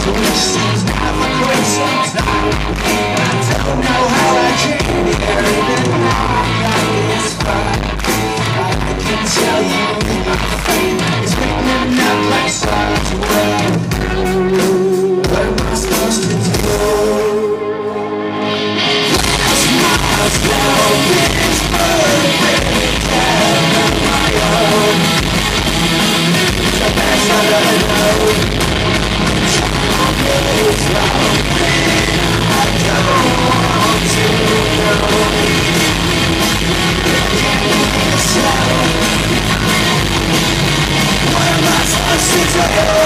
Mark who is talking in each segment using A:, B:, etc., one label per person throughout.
A: grace, have a grace, Gracias.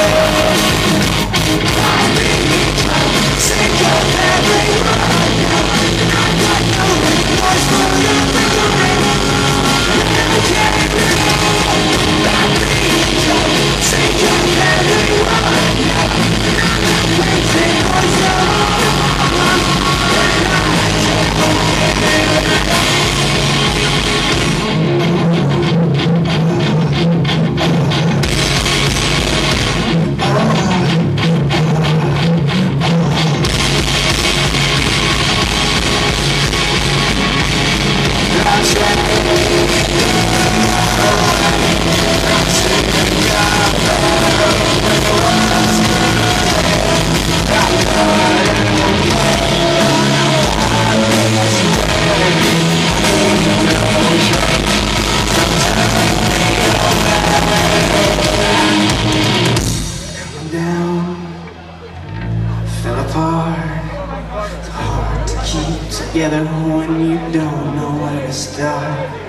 A: Together when you don't know where to start.